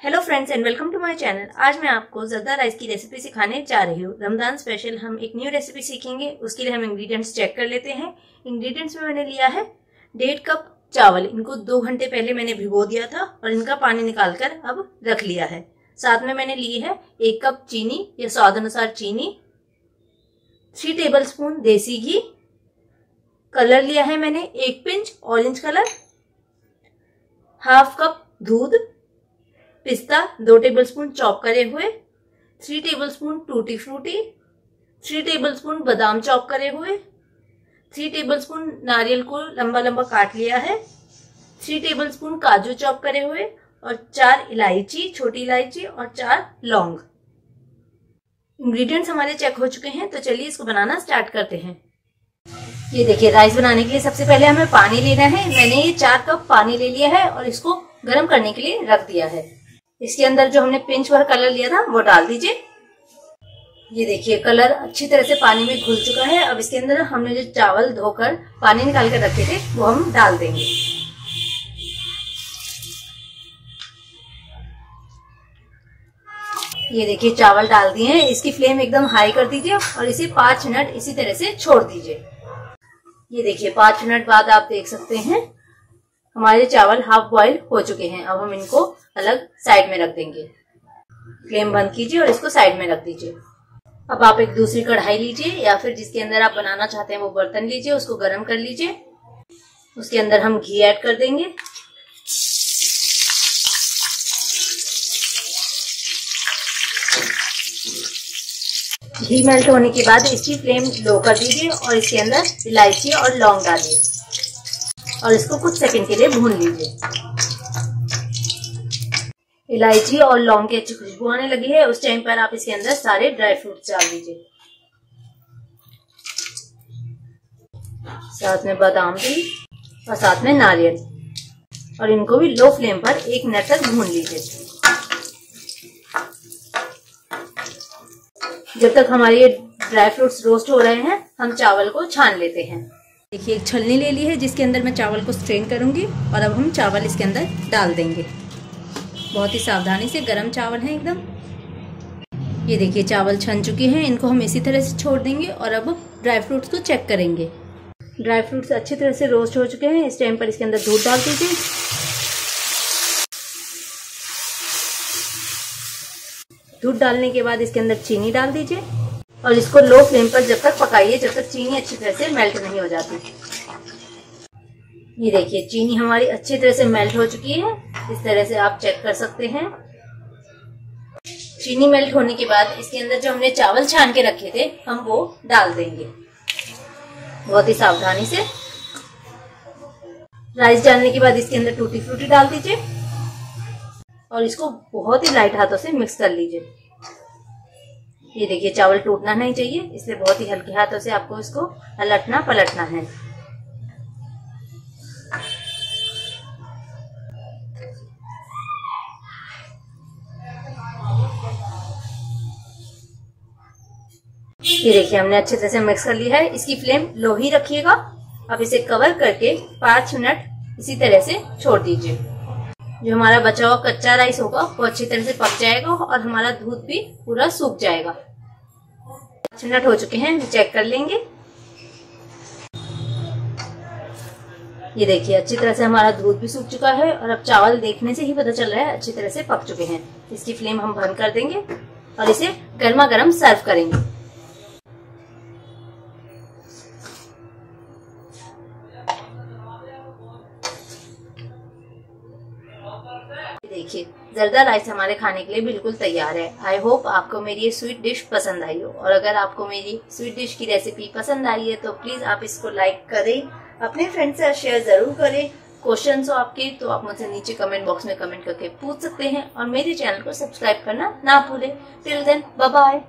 Hello friends and welcome to my channel आज मैं आपको जरदा राइस की रेसिपी सिखाने जा रही हूँ। रमज़ान स्पेशल हम एक न्यू रेसिपी सीखेंगे। उसके लिए हम इंग्रेडिएंट्स चेक कर लेते हैं। इंग्रेडिएंट्स में मैंने लिया है डेढ़ कप चावल। इनको दो घंटे पहले मैंने भिगो दिया था और इनका पानी निकाल कर अब रख लिया है। साथ में मैंने ली है एक कप चीनी या स्वाद अनुसार चीनी। थ्री टेबल स्पून देसी घी। कलर लिया है मैंने एक pinch orange colour half cup दूध। पिस्ता, दो टेबलस्पून चॉप करे हुए three tablespoon tutti frutti three tablespoon बादाम चॉप करे हुए थ्री टेबलस्पून नारियल को लंबा लंबा काट लिया है थ्री टेबलस्पून काजू चॉप करे हुए और चार इलायची, छोटी इलायची और चार लौंग। इंग्रेडिएंट्स हमारे चेक हो चुके हैं तो चलिए इसको बनाना स्टार्ट करते हैं। ये देखिए राइस बनाने के लिए सबसे पहले हमें पानी लेना है। मैंने ये चार कप पानी ले लिया है और इसको गर्म करने के लिए रख दिया है। इसके अंदर जो हमने पिंच भर कलर लिया था, वो डाल दीजिए। ये देखिए, कलर अच्छी तरह से पानी में घुल चुका है। अब इसके अंदर हमने जो चावल धोकर पानी निकाल कर रखे थे, वो हम डाल देंगे। ये देखिए, चावल डाल दिए हैं। इसकी फ्लेम एकदम हाई कर दीजिए और इसे पाँच मिनट इसी तरह से छोड़ दीजिए। ये देखिए, पाँच मिनट बाद आप देख सकते हैं। हमारे चावल हाफ़ बॉइल हो चुके हैं। अब हम इनको अलग साइड में रख देंगे। फ्लेम बंद कीजिए और इसको साइड में रख दीजिए। अब आप एक दूसरी कढ़ाई लीजिए या फिर जिसके अंदर आप बनाना चाहते हैं वो बर्तन लीजिए, उसको गर्म कर लीजिए। उसके अंदर हम घी ऐड कर देंगे। घी मेल्ट होने के बाद इसकी फ्लेम लो कर दीजिए और इसके अंदर इलायची और लौंग डालिए। और इसको कुछ सेकंड के लिए भून लीजिए। इलायची और लौंग की अच्छी खुशबू आने लगी है। उस टाइम पर आप इसके अंदर सारे ड्राई फ्रूट्स डाल दीजिए। साथ में बादाम भी और साथ में नारियल। और इनको भी लो फ्लेम पर एक मिनट तक भून लीजिए। जब तक हमारे ड्राई फ्रूट्स रोस्ट हो रहे हैं, हम चावल को छान लेते हैं। देखिए, एक छलनी ले ली है, जिसके अंदर मैं चावल को स्ट्रेन करूँगी और अब हम चावल इसके अंदर डाल देंगे। बहुत ही सावधानी से गर्म चावल है एकदम। ये देखिए, चावल छन चुके हैं, इनको हम इसी तरह से छोड़ देंगे और अब ड्राई फ्रूट्स को चेक करेंगे। ड्राई फ्रूट्स अच्छी तरह से रोस्ट हो चुके हैं, इस टाइम पर इसके अंदर दूध डाल दीजिए। दूध डालने के बाद इसके अंदर चीनी डाल दीजिए। और इसको लो फ्लेम पर जब तक पकाइए, जब तक चीनी अच्छी तरह से मेल्ट नहीं हो जाती। ये देखिए, चीनी हमारी अच्छी तरह से मेल्ट हो चुकी है। इस तरह से आप चेक कर सकते हैं। चीनी मेल्ट होने के बाद इसके अंदर जो हमने चावल छान के रखे थे, हम वो डाल देंगे। बहुत ही सावधानी से। राइस डालने के बाद इसके अंदर टूटी फ्रूटी डाल दीजिए। और इसको बहुत ही लाइट हाथों से मिक्स कर लीजिए। ये देखिए, चावल टूटना नहीं चाहिए, इसलिए बहुत ही हल्के हाथों से आपको इसको पलटना पलटना है। ये देखिए, हमने अच्छे तरह से मिक्स कर लिया है। इसकी फ्लेम लो ही रखिएगा। अब इसे कवर करके पाँच मिनट इसी तरह से छोड़ दीजिए। जो हमारा बचा हुआ कच्चा राइस होगा, वो अच्छी तरह से पक जाएगा और हमारा दूध भी पूरा सूख जाएगा। पाँच मिनट हो चुके हैं चेक कर लेंगे। ये देखिए, अच्छी तरह से हमारा दूध भी सूख चुका है और अब चावल देखने से ही पता चल रहा है, अच्छी तरह से पक चुके हैं। इसकी फ्लेम हम बंद कर देंगे और इसे गर्मा गर्म सर्व करेंगे। देखिए जरदा राइस हमारे खाने के लिए बिल्कुल तैयार है। आई होप आपको मेरी ये स्वीट डिश पसंद आई हो। और अगर आपको मेरी स्वीट डिश की रेसिपी पसंद आई है तो प्लीज़ आप इसको लाइक करें, अपने फ्रेंड से शेयर ज़रूर करें। क्वेश्चन हो आपके तो आप मुझसे नीचे कमेंट बॉक्स में कमेंट करके पूछ सकते हैं, और मेरे चैनल को सब्सक्राइब करना ना भूलें। Till then bye